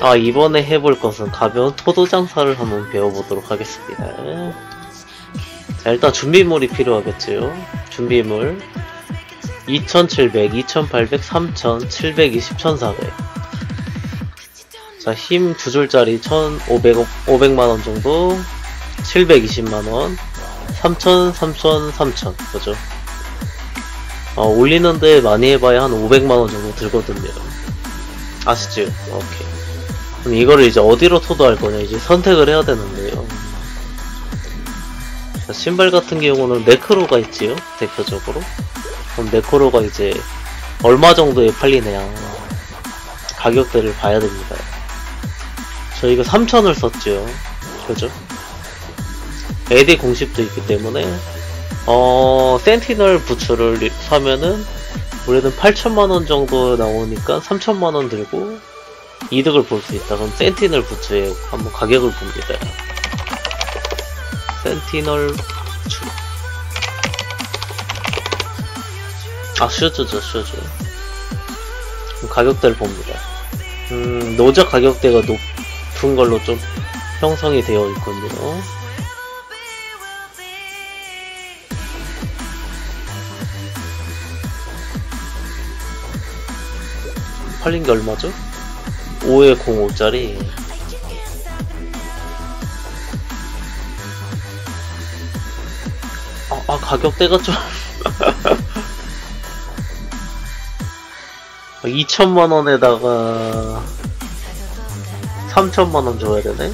아 이번에 해볼 것은 가벼운 토도 장사를 한번 배워보도록 하겠습니다. 자 일단 준비물이 필요하겠지요. 준비물 2700, 2800, 3000, 720, 1400. 자, 힘 두 줄짜리 1500, 500만원 정도, 720만원, 3000, 3000, 3000. 그죠? 어, 올리는데 많이 해봐야 한 500만원 정도 들거든요. 아시죠? 오케이. 그럼 이거를 이제 어디로 토도할 거냐, 이제 선택을 해야 되는데요. 자, 신발 같은 경우는 네크로가 있지요? 대표적으로. 그럼 네코로가 이제 얼마 정도에 팔리냐 가격대를 봐야 됩니다. 저희가 3천을 썼죠. 그죠? AD 공식도 있기 때문에 어 센티널 부츠를 사면은 우리는 8천만원 정도 나오니까 3천만원 들고 이득을 볼 수 있다. 그럼 센티널 부츠의 한번 가격을 봅니다. 센티널 부츠 아 슈즈죠 슈즈 가격대를 봅니다 음 노작 가격대가 높은 걸로 좀 형성이 되어 있군요 팔린 게 얼마죠? 5에 05짜리. 아, 아 가격대가 좀. 2천만 원에다가 3천만 원 줘야 되네?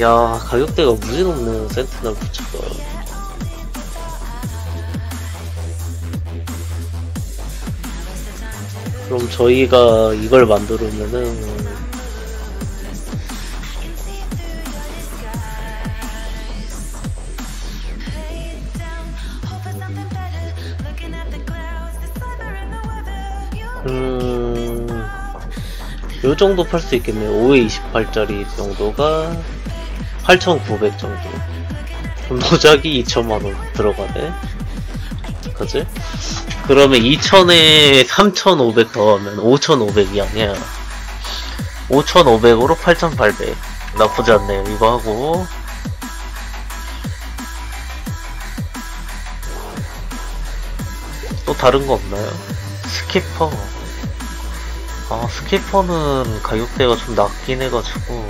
야 가격대가 무지 높네요 센티널 부츠가 그럼 저희가 이걸 만들면은 음, 요 정도 팔 수 있겠네요. 5에 28짜리 정도가 8,900 정도. 노작이 2천만원 들어가네. 그지? 그러면 2천에 3,500 더하면 5,500이 아니야. 5,500으로 8,800. 나쁘지 않네요. 이거 하고. 또 다른 거 없나요? 스키퍼. 아, 스키퍼는 가격대가 좀 낮긴 해가지고.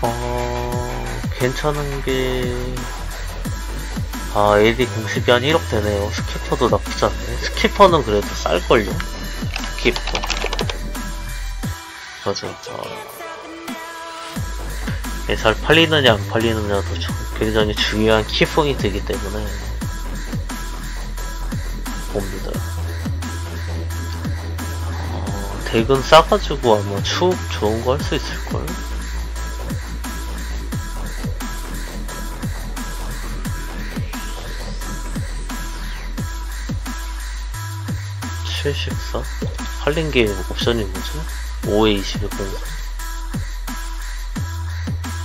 어, 괜찮은 게, 아, AD 공식이 한 1억 되네요. 스키퍼도 나쁘지 않네. 스키퍼는 그래도 쌀걸요? 스키퍼. 맞아. 어. 예, 잘 팔리느냐 안 팔리느냐도 좀 굉장히 중요한 키포인트이기 때문에 봅니다. 어, 덱은 싸가지고 아마 추억 좋은 거 할 수 있을걸? 칠십사? 팔린 게 옵션이 뭐죠? 5에 20에 공사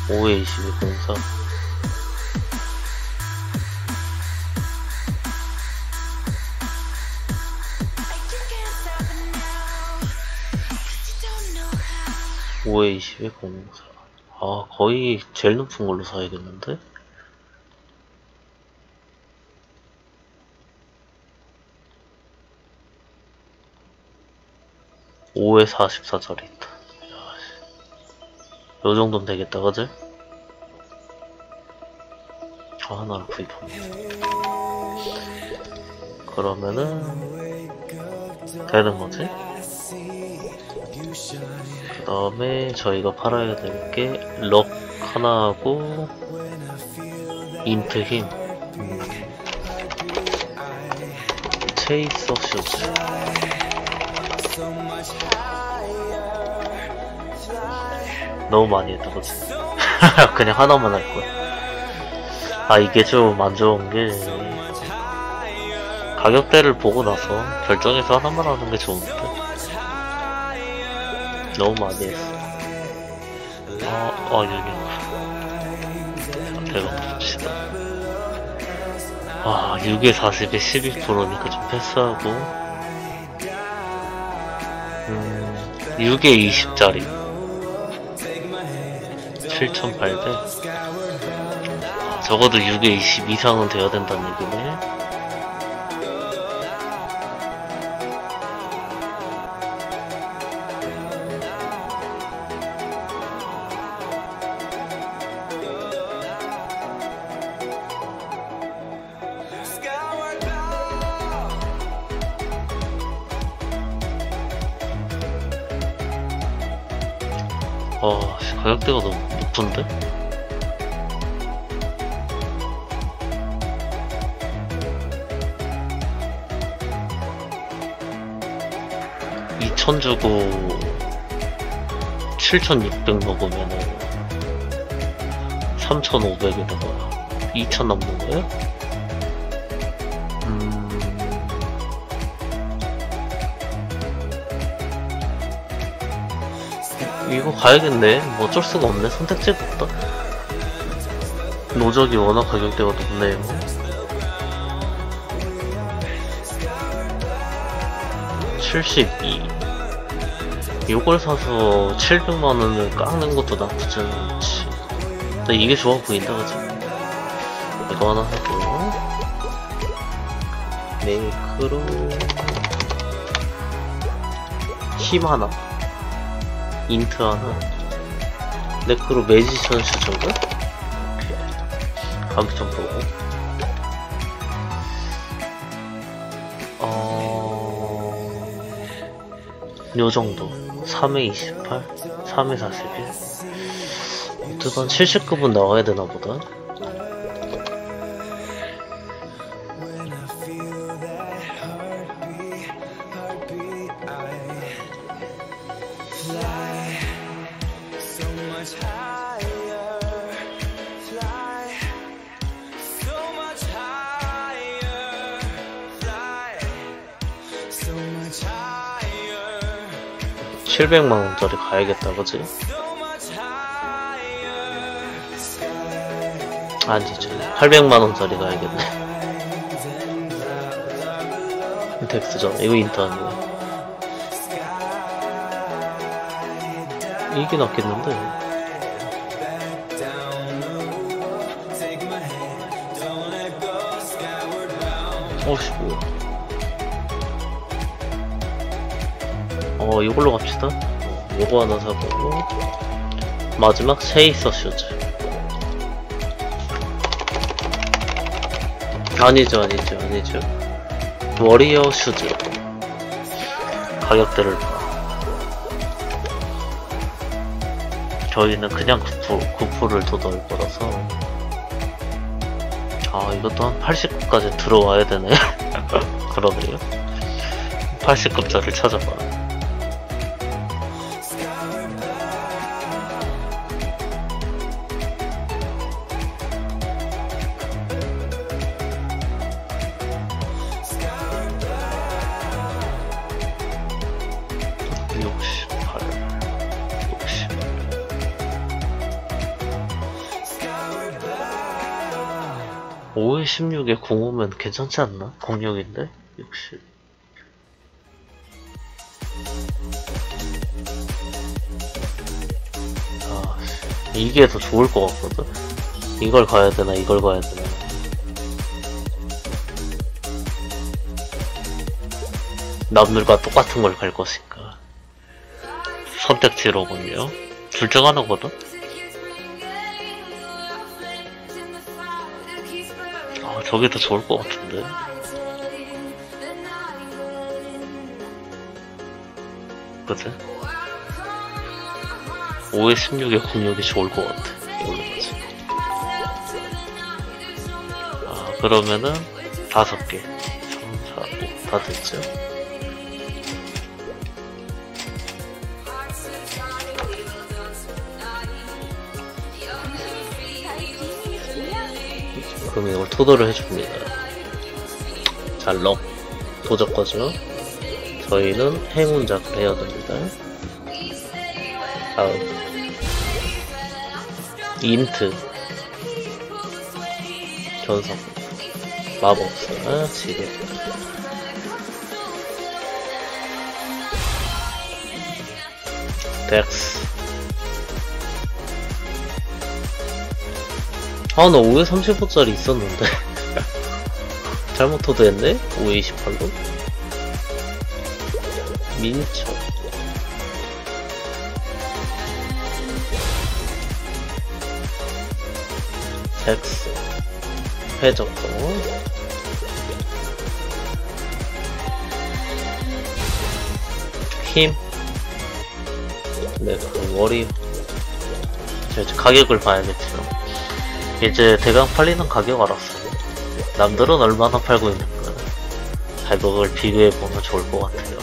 5에 20에 공사 오에 20에 공사 아 거의 제일 높은 걸로 사야겠는데? 오에 44짜리 있다 요 정도면 되겠다, 그지? 아, 하나를 구입합니다. 그러면은, 되는 거지? 그 다음에 저희가 팔아야 될 게, LUK 하나하고, INT 힘, 음, 체이서 슈즈. 너무 많이 했다, 그치? 그냥 하나만 할 거야. 아, 이게 좀 안 좋은 게, 가격대를 보고 나서 결정해서 하나만 하는 게 좋은데. 너무 많이 했어. 아, 아, 유니. 자, 대박 봅시다. 와, 6에 40에 12%니까 좀 패스하고. 음, 6에 20짜리. 7,800. 적어도 6에 20 이상은 돼야 된다는 얘기네. 높은데? 이천 주고 7,600 먹으면은 3,500에다가 2,000 남는 거예요? 이거 가야겠네. 뭐 어쩔 수가 없네. 선택지가 없다. 노적이 워낙 가격대가 높네요. (72) 이걸 사서 700만원을 깎는 것도 나쁘지 않지 근데 이게 좋아 보인다 그지 이거 하나 하고 메이크로 힘 하나 INT 하나 Necro Magician Shoes인가? 가격 좀 보고. 어... 요 정도. 3에 28 3에 41 어쨌든 70급은 나와야 되나 보다 700만 원짜리 가야겠다 그지? higher. 아니지 800만 원짜리 가야겠네 덱스잖아 이거 인터 아니야 이게 낫겠는데. 어씨 뭐야 어 이걸로 갑시다. 어, 요거 하나 사보고. 마지막 세이서 슈즈. 아니죠 아니죠 아니죠. Warrior Shoes. 가격대를 봐. 저희는 그냥 9%, 9%를 더 넣을 거라서. 아 이것도 한 80급까지 들어와야 되네 그러네요. 80급짜리를 찾아봐 5에 16에 05면 괜찮지 않나? 06인데? 60. 아, 씨. 이게 더 좋을 것 같거든? 이걸 가야 되나, 이걸 가야 되나. 남들과 똑같은 걸 갈 것인가. 선택지로군요. 둘 중 하나거든? 아, 저게 더 좋을 것 같은데. 그치? 5에 16에 06이 좋을 것 같아. 이걸로 가지. 아, 그러면은, 다섯 개. 3, 4, 5. 다 됐죠? 그럼 이걸 토도를 해줍니다. 자, 럭. 도적 거죠. 저희는 행운작을 해야 됩니다. 다음. 인트. 견성. 마법사 지뢰 덱스 아, 나 5에 35짜리 있었는데. 잘못 토드했네? 5에 28로? 민초. 덱스. 회적도. 힘. 네, 그. 자, 이제 가격을 봐야겠죠. 이제 대강 팔리는 가격 알았어요. 남들은 얼마나 팔고 있는가. 가격을 비교해보면 좋을 것 같아요.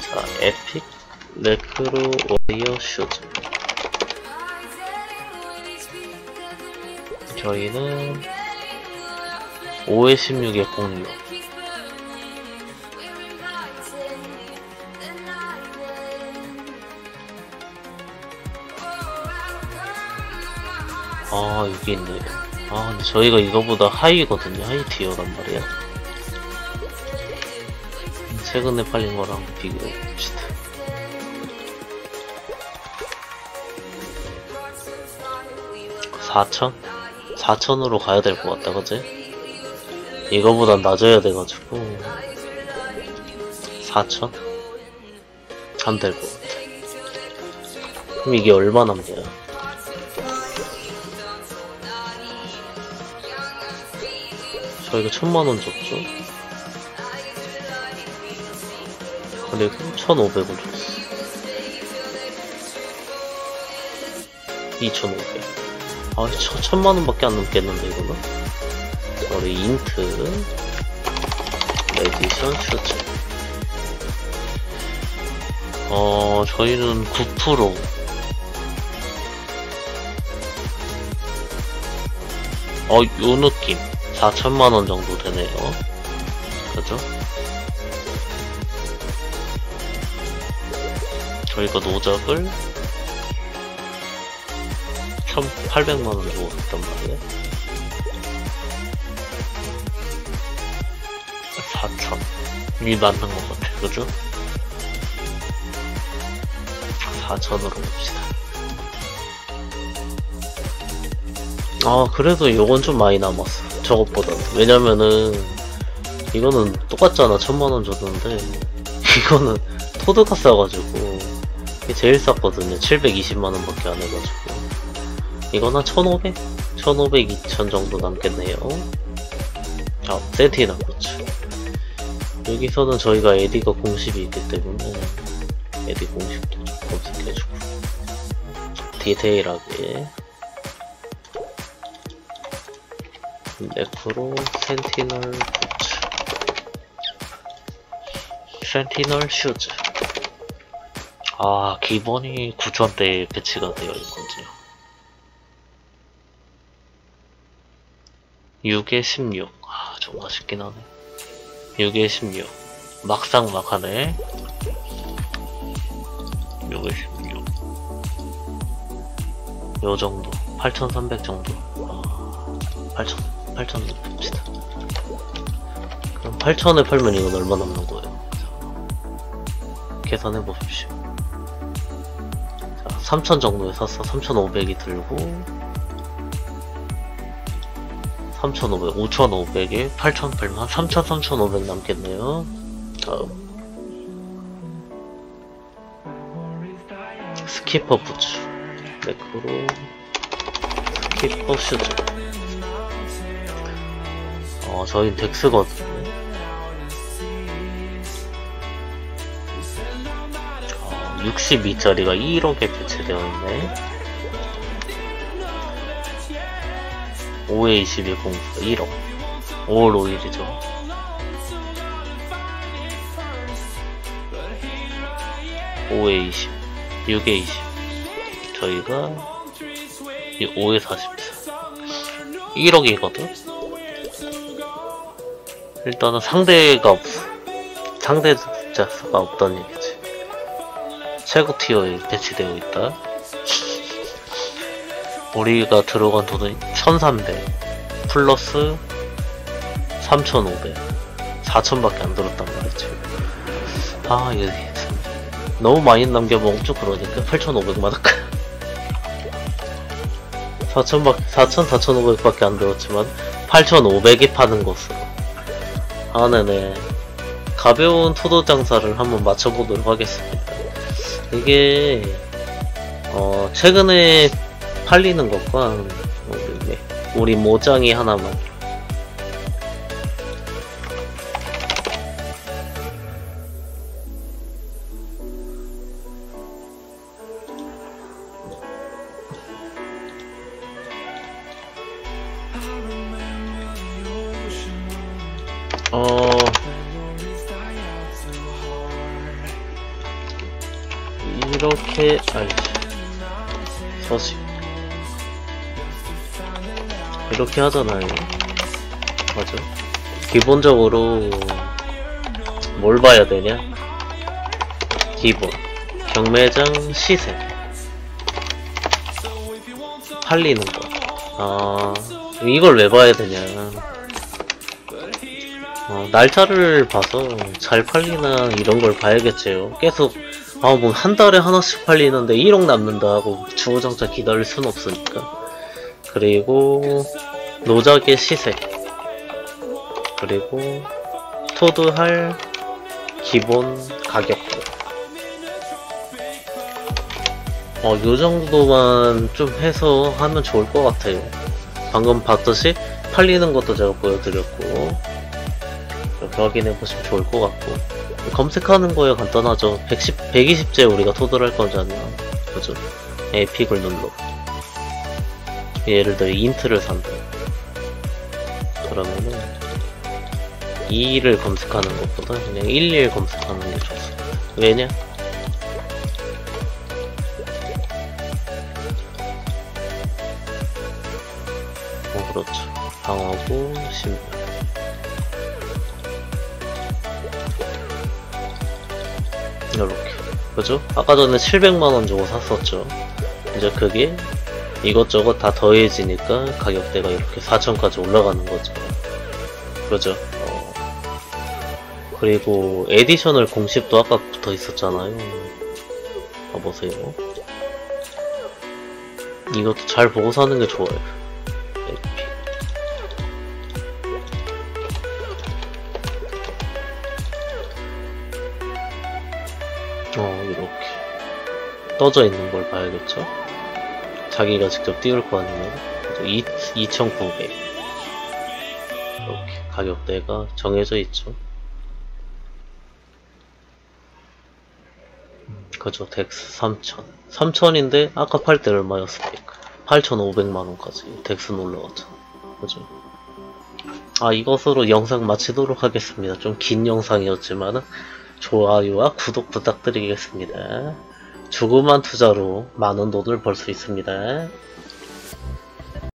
자, epic, Necro Warrior Shoes. 저희는 5에 16에 06. 아, 여기 있네. 아, 근데 저희가 이거보다 하이거든요. 하이 티어란 말이야. 최근에 팔린 거랑 비교해 봅시다. 사천 4천으로 가야 될 것 같다, 그지? 이거보단 낮아야 돼가지고. 4천? 안 될 것 같아. 그럼 이게 얼마 남겨 저희가 천만원 줬죠? 그리고 1,500원 줬어. 2,500. 아, 저, 천만원밖에 안 남겠는데, 이거는? 우리 INT, Magician Shoes. 어, 저희는 9%. 어, 요 느낌. 4천만원 정도 되네요. 그죠? 저희가 노작을 1,800만원 주고 샀단 말이에요. 4천. 이 맞는 것 같아, 그죠? 4천으로 봅시다. 아, 그래도 요건 좀 많이 남았어. 저것보다. 왜냐면은, 이거는 똑같잖아. 천만원 줬는데, 이거는 토드가 싸가지고, 제일 쌌거든요. 720만원 밖에 안 해가지고. 이건 한 1500? 1500, 2000 정도 남겠네요. 아, Sentinel Boots. 여기서는 저희가 에디가 공식이 있기 때문에, 에디 공식도 좀 검색해주고. 디테일하게. Necro Sentinel Boots Sentinel Shoes 아 기본이 9천대에 배치가 되어 있군요. 6에 16 아, 좀 아쉽긴 하네. 6에 16 막상 막하네. 6에 16 요정도. 8300 정도. 아, 8000 8,000원 봅시다. 그럼 8,000에 팔면 이건 얼마 남는 거예요? 자, 계산해 보십시오. 자, 3,000 정도에 샀어. 3,500이 들고 3,500, 5,500에 8,000 팔면 한 3,000, 3,500 남겠네요. 다음. Skipper Boots. Necro Skipper Shoes. 어, 저희 DEX거든요. 어, 62짜리가 1억에 배치되어 있네. 5에 21 공수 1억. 5월 5일이죠. 오에 20, 6에 20. 저희가 5에 44. 1억이거든? 일단은 상대가 없어. 상대 숫자가 없다는 얘기지. 최고 티어에 배치되어 있다. 우리가 들어간 돈은 1300 플러스 3,500 4,000밖에 안 들었단 말이죠 아 이게 너무 많이 남겨먹은 쪽 그러니까 8,500만 원까 4,000밖 4,000 4,500밖에 안 들었지만 8,500이 파는 것으로 아 네네. 가벼운 토도 장사를 한번 맞춰보도록 하겠습니다. 이게 어 최근에 팔리는 것과 우리, 네, 우리 모장이 하나만 이렇게 아이씨 서식. 이렇게 하잖아요. 맞아? 기본적으로 뭘 봐야 되냐? 기본. 경매장 시세. 팔리는 거아 이걸 왜 봐야 되냐? 어, 날짜를 봐서 잘 팔리나 이런 걸 봐야겠지요. 계속 아 뭐 한 달에 하나씩 팔리는데 1억 남는다 하고 주구장창 기다릴 순 없으니까. 그리고 노작의 시세. 그리고 토드할 기본 가격들. 어, 요 정도만 좀 해서 하면 좋을 것 같아요. 방금 봤듯이 팔리는 것도 제가 보여드렸고, 이렇게 확인해 보시면 좋을 것 같고 검색하는 거에 간단하죠. 110, 120제 우리가 토들할 거잖아요. 그죠? 에픽을 눌러. 예를 들어 인트를 산다. 그러면은 2를 검색하는 것보다 그냥 11 검색하는 게 좋습니다. 왜냐? 어 그렇죠. 방어구 신발 이렇게 그죠? 아까 전에 700만원 주고 샀었죠 이제 그게 이것저것 다 더해지니까 가격대가 이렇게 4천까지 올라가는 거죠 그죠? 어. 그리고 additional 공식도 아까 붙어 있었잖아요 봐보세요 이것도 잘 보고 사는 게 좋아요 떠져 있는 걸 봐야겠죠? 자기가 직접 띄울 거 아니면. 2,900. 이렇게. 가격대가 정해져 있죠. 음, 그죠. DEX 3,000. 3,000인데, 아까 팔 때 얼마였습니까? 8,500만원까지. DEX는 올라갔잖아. 그죠. 아, 이것으로 영상 마치도록 하겠습니다. 좀 긴 영상이었지만은, 좋아요와 구독 부탁드리겠습니다. 조그만 투자로 많은 돈을 벌 수 있습니다.